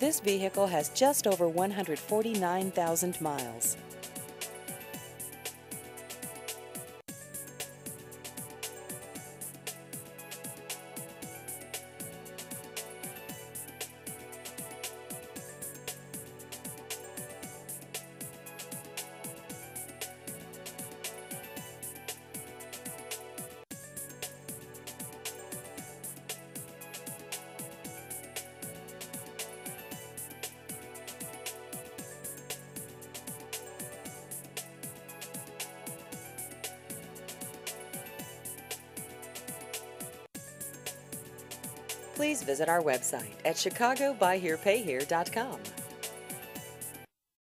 This vehicle has just over 149,000 miles. Please visit our website at chicagobuyherepayhere.com.